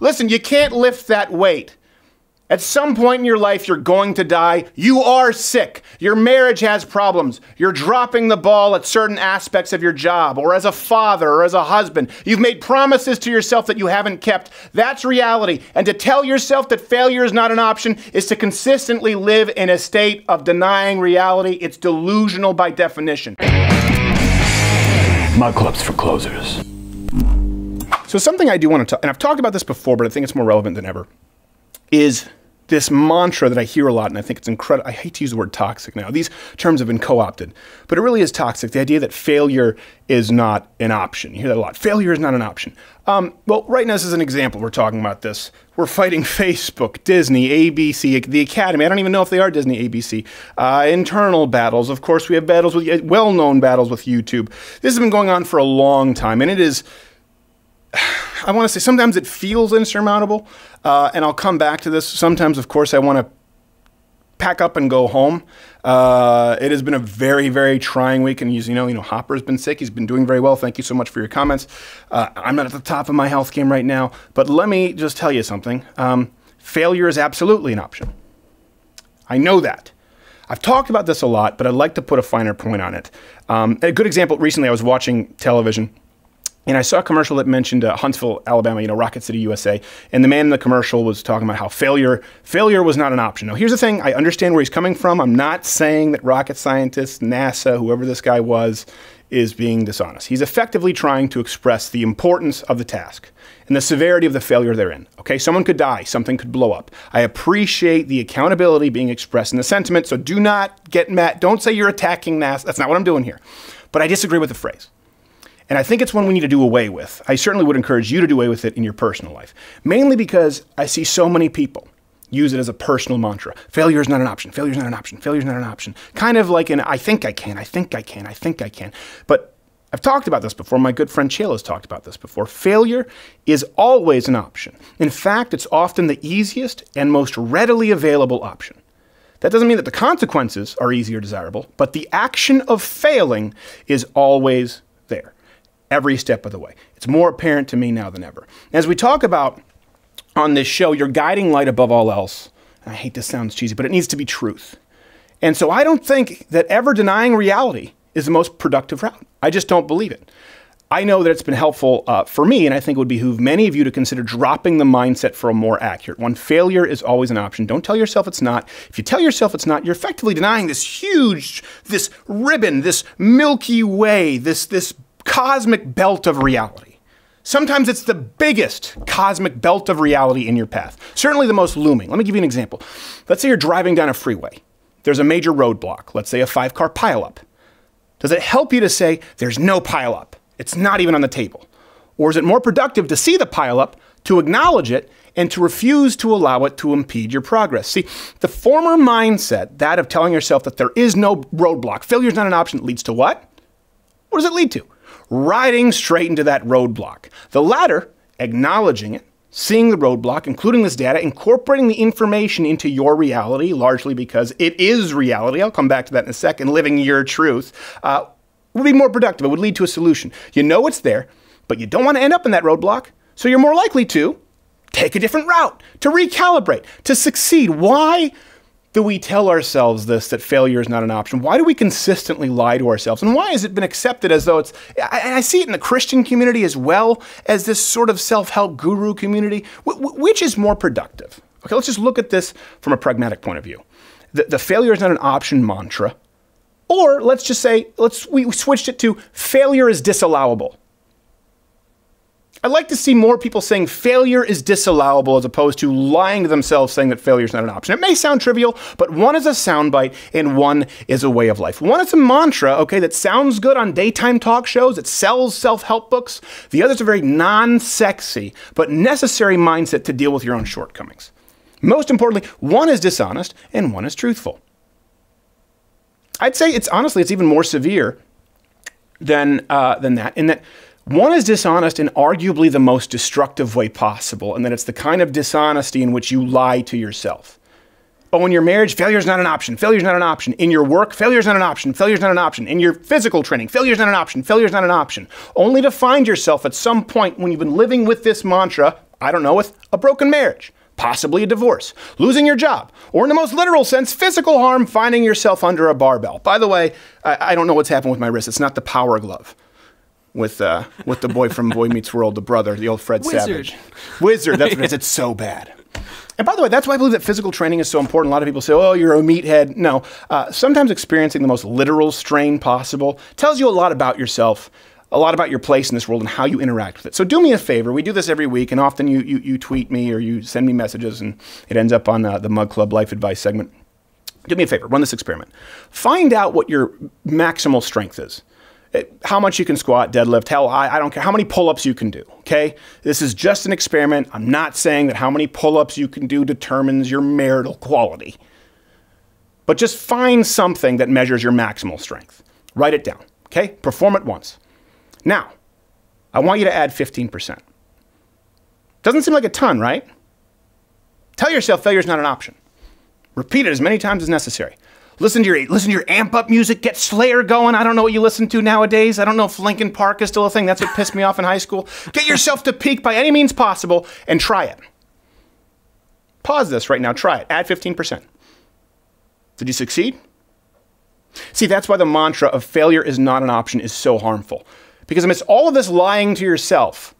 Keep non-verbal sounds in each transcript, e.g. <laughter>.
Listen, you can't lift that weight. At some point in your life, you're going to die. You are sick. Your marriage has problems. You're dropping the ball at certain aspects of your job, or as a father, or as a husband. You've made promises to yourself that you haven't kept. That's reality. And to tell yourself that failure is not an option is to consistently live in a state of denying reality. It's delusional by definition. Mug clubs for closers. So, something I do want to talk, and I've talked about this before, but I think it's more relevant than ever, is this mantra that I hear a lot, and I think it's incredible. I hate to use the word toxic now. These terms have been co opted, but it really is toxic. The idea that failure is not an option. You hear that a lot. Failure is not an option. Um, well, right now, this is an example. We're talking about this. We're fighting <laughs> Facebook, Disney, ABC, the Academy. I don't even know if they are Disney, ABC. Uh, internal battles. Of course, we have battles with well known battles with YouTube. This has been going on for a long time, and it is. I want to say sometimes it feels insurmountable, uh, and I'll come back to this. Sometimes, of course, I want to pack up and go home. Uh, it has been a very, very trying week, and you know, you know, Hopper's been sick. He's been doing very well. Thank you so much for your comments. Uh, I'm not at the top of my health game right now, but let me just tell you something. Um, failure is absolutely an option. I know that. I've talked about this a lot, but I'd like to put a finer point on it. Um, a good example recently, I was watching television and I saw a commercial that mentioned uh, Huntsville, Alabama, you know, Rocket City, USA. And the man in the commercial was talking about how failure failure was not an option. Now, here's the thing: I understand where he's coming from. I'm not saying that rocket scientists, NASA, whoever this guy was, is being dishonest. He's effectively trying to express the importance of the task and the severity of the failure therein. Okay, someone could die, something could blow up. I appreciate the accountability being expressed in the sentiment. So do not get mad. Don't say you're attacking NASA. That's not what I'm doing here. But I disagree with the phrase. And I think it's one we need to do away with. I certainly would encourage you to do away with it in your personal life, mainly because I see so many people use it as a personal mantra. Failure is not an option. Failure is not an option. Failure is not an option. Kind of like an I think I can, I think I can, I think I can. But I've talked about this before. My good friend Chelo has talked about this before. Failure is always an option. In fact, it's often the easiest and most readily available option. That doesn't mean that the consequences are easy or desirable, but the action of failing is always every step of the way. It's more apparent to me now than ever. As we talk about on this show, your guiding light above all else, I hate this sounds cheesy, but it needs to be truth. And so I don't think that ever denying reality is the most productive route. I just don't believe it. I know that it's been helpful uh, for me, and I think it would behoove many of you to consider dropping the mindset for a more accurate one. Failure is always an option. Don't tell yourself it's not. If you tell yourself it's not, you're effectively denying this huge, this ribbon, this Milky Way, this, this cosmic belt of reality. Sometimes it's the biggest cosmic belt of reality in your path, certainly the most looming. Let me give you an example. Let's say you're driving down a freeway. There's a major roadblock, let's say a five car pileup. Does it help you to say, there's no pileup? It's not even on the table. Or is it more productive to see the pileup, to acknowledge it, and to refuse to allow it to impede your progress? See, the former mindset, that of telling yourself that there is no roadblock, failure is not an option, leads to what? What does it lead to? Riding straight into that roadblock. The latter, acknowledging it, seeing the roadblock, including this data, incorporating the information into your reality, largely because it is reality. I'll come back to that in a second. Living your truth uh, would be more productive. It would lead to a solution. You know it's there, but you don't want to end up in that roadblock, so you're more likely to take a different route, to recalibrate, to succeed. Why? Do we tell ourselves this that failure is not an option? Why do we consistently lie to ourselves? And why has it been accepted as though it's, I, I see it in the Christian community as well as this sort of self help guru community? which is more productive? Okay, let's just look at this from a pragmatic point of view. The, the failure is not an option mantra. Or let's just say, let's we switched it to failure is disallowable. I'd like to see more people saying failure is disallowable as opposed to lying to themselves saying that failure is not an option. It may sound trivial, but one is a soundbite and one is a way of life. One is a mantra, okay, that sounds good on daytime talk shows, it sells self help books. The other is a very non sexy but necessary mindset to deal with your own shortcomings. Most importantly, one is dishonest and one is truthful. I'd say it's honestly, it's even more severe than, uh, than that, in that one is dishonest in arguably the most destructive way possible, and that it's the kind of dishonesty in which you lie to yourself. Oh, in your marriage, failure is not an option. Failure is not an option. In your work, failure is not an option. Failure is not an option. In your physical training, failure is not an option. Failure is not an option. Only to find yourself at some point when you've been living with this mantra, I don't know, with a broken marriage, possibly a divorce, losing your job, or in the most literal sense, physical harm, finding yourself under a barbell. By the way, I, I don't know what's happened with my wrist. It's not the power glove with uh, with the boy from Boy <laughs> Meets World, the brother, the old Fred Wizard. Savage. Wizard. That's what it is. It's so bad. And by the way, that's why I believe that physical training is so important. A lot of people say, "Oh, you're a meathead." No, uh, sometimes experiencing the most literal strain possible tells you a lot about yourself, a lot about your place in this world, and how you interact with it. So do me a favor. We do this every week, and often you you, you tweet me or you send me messages, and it ends up on uh, the Mug Club Life Advice segment. Do me a favor. Run this experiment. Find out what your maximal strength is how much you can squat, deadlift, hell, I, I don't care how many pull ups you can do. Okay. This is just an experiment. I'm not saying that how many pull ups you can do determines your marital quality. But just find something that measures your maximal strength. Write it down. Okay. Perform it once. Now, I want you to add 15%. Doesn't seem like a ton, right? Tell yourself failure is not an option. Repeat it as many times as necessary. Listen to your listen to your amp up music. Get Slayer going. I don't know what you listen to nowadays. I don't know if Linkin Park is still a thing. That's what pissed me off in high school. Get yourself to peak by any means possible and try it. Pause this right now. Try it. Add 15%. Did you succeed? See, that's why the mantra of failure is not an option is so harmful. Because amidst all of this lying to yourself,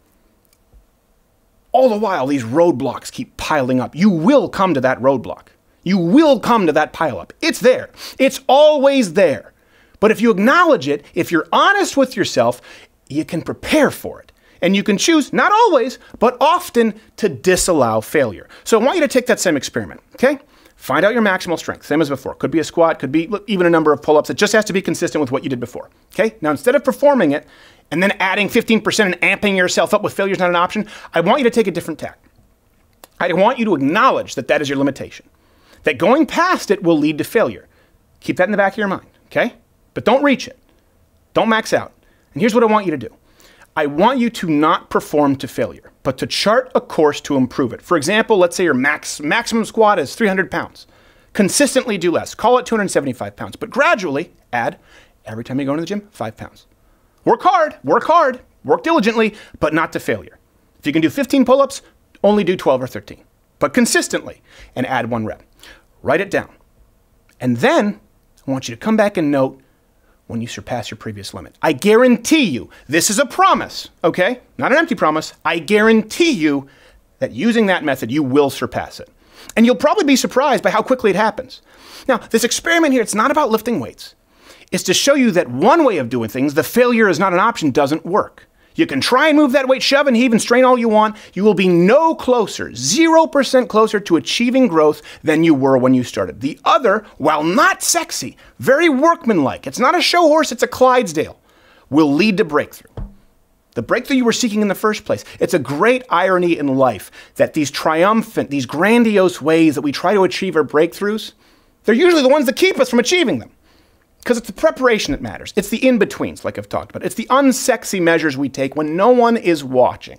all the while these roadblocks keep piling up. You will come to that roadblock. You will come to that pileup. It's there. It's always there. But if you acknowledge it, if you're honest with yourself, you can prepare for it. And you can choose, not always, but often, to disallow failure. So I want you to take that same experiment, okay? Find out your maximal strength, same as before. Could be a squat, could be even a number of pull ups. It just has to be consistent with what you did before, okay? Now, instead of performing it and then adding 15% and amping yourself up with failure is not an option, I want you to take a different tack. I want you to acknowledge that that is your limitation that going past it will lead to failure. Keep that in the back of your mind, okay? But don't reach it. Don't max out. And here's what I want you to do I want you to not perform to failure, but to chart a course to improve it. For example, let's say your max, maximum squat is 300 pounds. Consistently do less. Call it 275 pounds, but gradually add every time you go into the gym, five pounds. Work hard, work hard, work diligently, but not to failure. If you can do 15 pull ups, only do 12 or 13, but consistently and add one rep. Write it down. And then I want you to come back and note when you surpass your previous limit. I guarantee you, this is a promise, okay? Not an empty promise. I guarantee you that using that method, you will surpass it. And you'll probably be surprised by how quickly it happens. Now, this experiment here, it's not about lifting weights. It's to show you that one way of doing things, the failure is not an option, doesn't work. You can try and move that weight, shove and heave and strain all you want. You will be no closer, 0% closer to achieving growth than you were when you started. The other, while not sexy, very workmanlike, it's not a show horse, it's a Clydesdale, will lead to breakthrough. The breakthrough you were seeking in the first place. It's a great irony in life that these triumphant, these grandiose ways that we try to achieve our breakthroughs, they're usually the ones that keep us from achieving them. Because it's the preparation that matters. It's the in betweens, like I've talked about. It's the unsexy measures we take when no one is watching,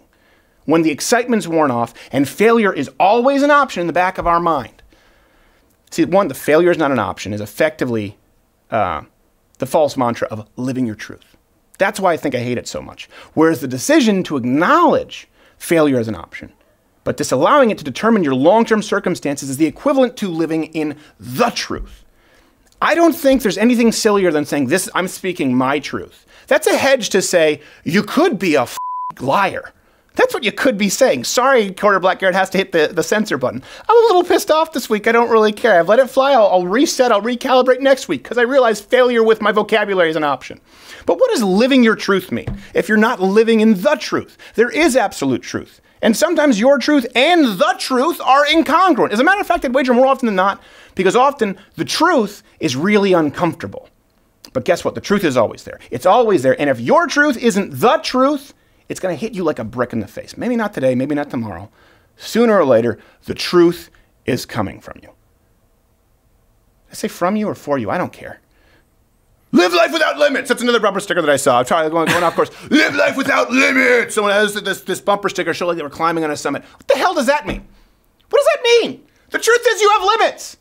when the excitement's worn off, and failure is always an option in the back of our mind. See, one, the failure is not an option, is effectively uh, the false mantra of living your truth. That's why I think I hate it so much. Whereas the decision to acknowledge failure as an option, but disallowing it to determine your long term circumstances is the equivalent to living in the truth. I don't think there's anything sillier than saying this, I'm speaking my truth. That's a hedge to say, you could be a liar. That's what you could be saying. Sorry, Quarter Black Gerald has to hit the, the censor button. I'm a little pissed off this week. I don't really care. I've let it fly. I'll, I'll reset. I'll recalibrate next week because I realize failure with my vocabulary is an option. But what does living your truth mean if you're not living in the truth? There is absolute truth. And sometimes your truth and the truth are incongruent. As a matter of fact, I'd wager more often than not, because often the truth is really uncomfortable. But guess what? The truth is always there. It's always there. And if your truth isn't the truth, it's going to hit you like a brick in the face. Maybe not today, maybe not tomorrow. Sooner or later, the truth is coming from you. I say from you or for you, I don't care. Live life without limits. That's another bumper sticker that I saw. I'm trying going, going off course. <laughs> Live life without limits. Someone has this, this bumper sticker show like they were climbing on a summit. What the hell does that mean? What does that mean? The truth is you have limits.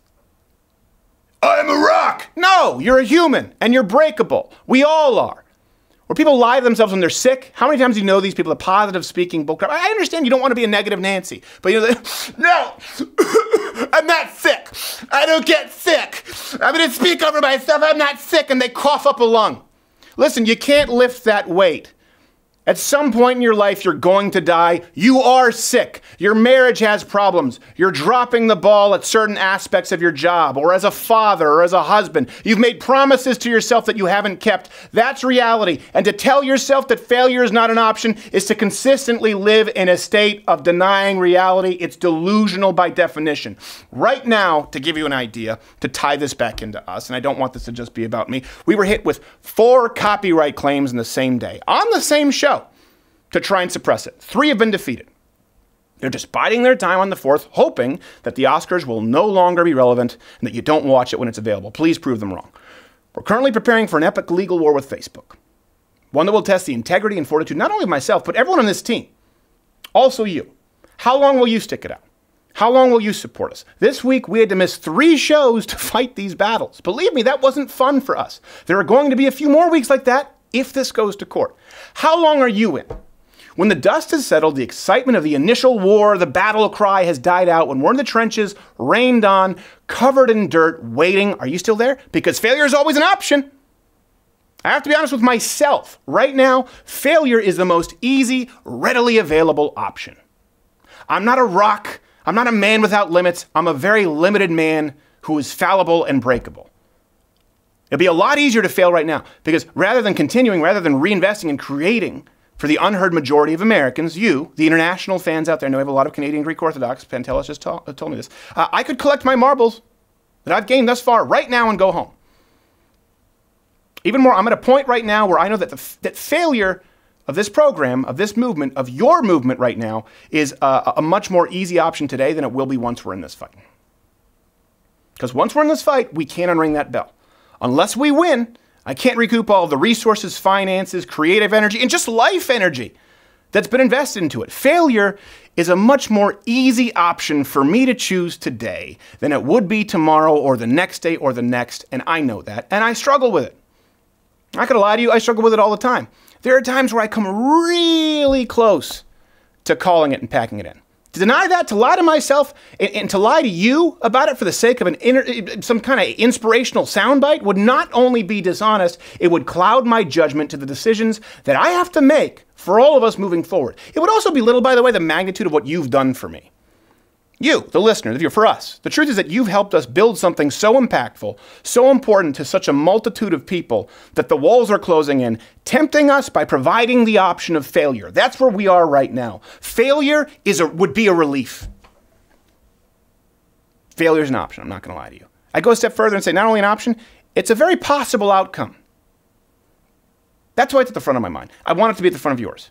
I'm a rock. No, you're a human and you're breakable. We all are. where people lie to themselves when they're sick. How many times do you know these people, the positive speaking bullcrap? I understand you don't want to be a negative Nancy, but you know, <laughs> no, I'm not sick. I don't get sick. I'm going to speak over myself. I'm not sick. And they cough up a lung. Listen, you can't lift that weight. At some point in your life, you're going to die. You are sick. Your marriage has problems. You're dropping the ball at certain aspects of your job, or as a father, or as a husband. You've made promises to yourself that you haven't kept. That's reality. And to tell yourself that failure is not an option is to consistently live in a state of denying reality. It's delusional by definition. Right now, to give you an idea, to tie this back into us, and I don't want this to just be about me, we were hit with four copyright claims in the same day on the same show to try and suppress it. Three have been defeated. They're just biding their time on the fourth, hoping that the Oscars will no longer be relevant and that you don't watch it when it's available. Please prove them wrong. We're currently preparing for an epic legal war with Facebook, one that will test the integrity and fortitude not only of myself, but everyone on this team. Also, you. How long will you stick it out? How long will you support us? This week, we had to miss three shows to fight these battles. Believe me, that wasn't fun for us. There are going to be a few more weeks like that if this goes to court. How long are you in? When the dust has settled, the excitement of the initial war, the battle cry has died out, when we're in the trenches, rained on, covered in dirt, waiting, are you still there? Because failure is always an option. I have to be honest with myself. Right now, failure is the most easy, readily available option. I'm not a rock. I'm not a man without limits. I'm a very limited man who is fallible and breakable. It'd be a lot easier to fail right now because rather than continuing, rather than reinvesting and creating, for the unheard majority of Americans, you, the international fans out there, I know we have a lot of Canadian Greek Orthodox, Pantelis just ta- told me this, uh, I could collect my marbles that I've gained thus far right now and go home. Even more, I'm at a point right now where I know that the f- that failure of this program, of this movement, of your movement right now, is uh, a much more easy option today than it will be once we're in this fight. Because once we're in this fight, we can't unring that bell. Unless we win, I can't recoup all the resources, finances, creative energy, and just life energy that's been invested into it. Failure is a much more easy option for me to choose today than it would be tomorrow or the next day or the next, and I know that, and I struggle with it. I could lie to you, I struggle with it all the time. There are times where I come really close to calling it and packing it in. To deny that, to lie to myself, and, and, to lie to you about it for the sake of an some kind of inspirational soundbite would not only be dishonest, it would cloud my judgment to the decisions that I have to make for all of us moving forward. It would also belittle, by the way, the magnitude of what you've done for me. You, the listener, the viewer, for us. The truth is that you've helped us build something so impactful, so important to such a multitude of people that the walls are closing in, tempting us by providing the option of failure. That's where we are right now. Failure is a, would be a relief. Failure is an option. I'm not going to lie to you. I go a step further and say not only an option, it's a very possible outcome. That's why it's at the front of my mind. I want it to be at the front of yours.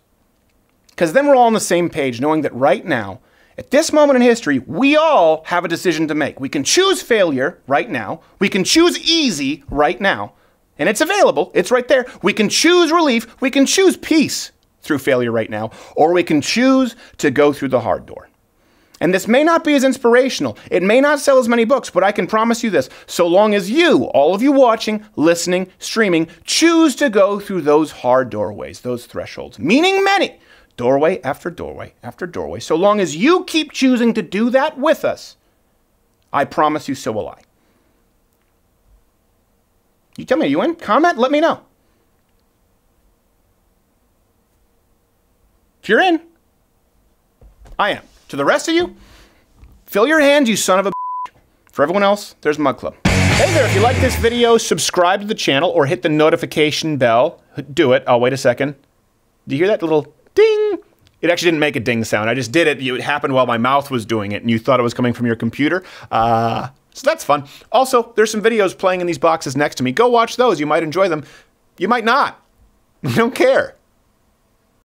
Because then we're all on the same page, knowing that right now, at this moment in history, we all have a decision to make. We can choose failure right now. We can choose easy right now. And it's available, it's right there. We can choose relief. We can choose peace through failure right now. Or we can choose to go through the hard door. And this may not be as inspirational. It may not sell as many books, but I can promise you this so long as you, all of you watching, listening, streaming, choose to go through those hard doorways, those thresholds, meaning many doorway after doorway after doorway. So long as you keep choosing to do that with us, I promise you so will I. You tell me, are you in? Comment, let me know. If you're in, I am. To the rest of you, fill your hands, you son of a For everyone else, there's Mug Club. Hey there, if you like this video, subscribe to the channel or hit the notification bell. Do it. I'll wait a second. Do you hear that little. It actually didn't make a ding sound. I just did it. It happened while my mouth was doing it, and you thought it was coming from your computer. Uh, so that's fun. Also, there's some videos playing in these boxes next to me. Go watch those. You might enjoy them. You might not. <laughs> I don't care.